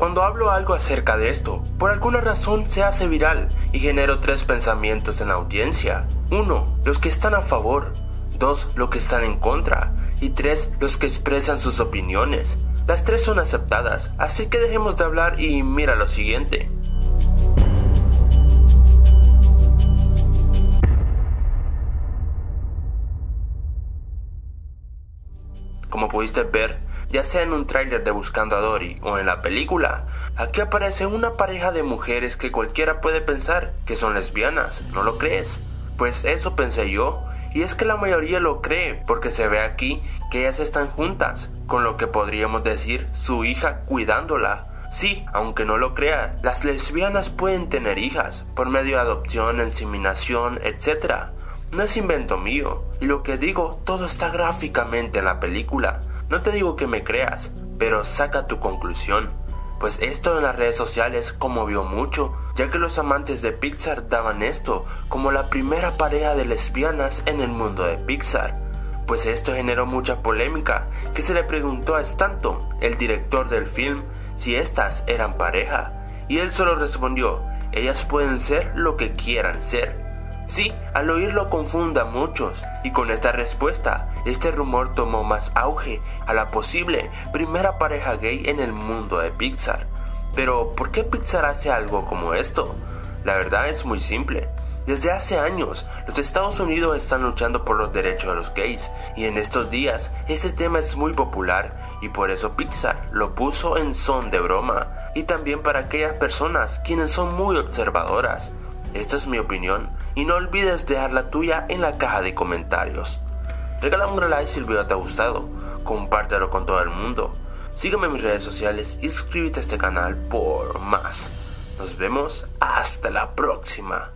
Cuando hablo algo acerca de esto, por alguna razón se hace viral y genero tres pensamientos en la audiencia. Uno, los que están a favor. Dos, los que están en contra. Y tres, los que expresan sus opiniones. Las tres son aceptadas, así que dejemos de hablar y mira lo siguiente. Como pudiste ver, ya sea en un tráiler de Buscando a Dory o en la película, aquí aparece una pareja de mujeres que cualquiera puede pensar que son lesbianas, ¿no lo crees? Pues eso pensé yo, y es que la mayoría lo cree porque se ve aquí que ellas están juntas, con lo que podríamos decir su hija cuidándola. Sí, aunque no lo crea, las lesbianas pueden tener hijas por medio de adopción, inseminación, etc. No es invento mío, y lo que digo todo está gráficamente en la película. No te digo que me creas, pero saca tu conclusión. Pues esto en las redes sociales conmovió mucho, ya que los amantes de Pixar daban esto como la primera pareja de lesbianas en el mundo de Pixar. Pues esto generó mucha polémica, que se le preguntó a Stanton, el director del film, si estas eran pareja, y él solo respondió, ellas pueden ser lo que quieran ser. Sí, al oírlo confunde a muchos, y con esta respuesta, este rumor tomó más auge a la posible primera pareja gay en el mundo de Pixar. Pero, ¿por qué Pixar hace algo como esto? La verdad es muy simple. Desde hace años, los Estados Unidos están luchando por los derechos de los gays, y en estos días este tema es muy popular, y por eso Pixar lo puso en son de broma, y también para aquellas personas quienes son muy observadoras. Esta es mi opinión y no olvides dejar la tuya en la caja de comentarios. Regálame un like si el video te ha gustado, compártelo con todo el mundo, sígueme en mis redes sociales y suscríbete a este canal por más. Nos vemos hasta la próxima.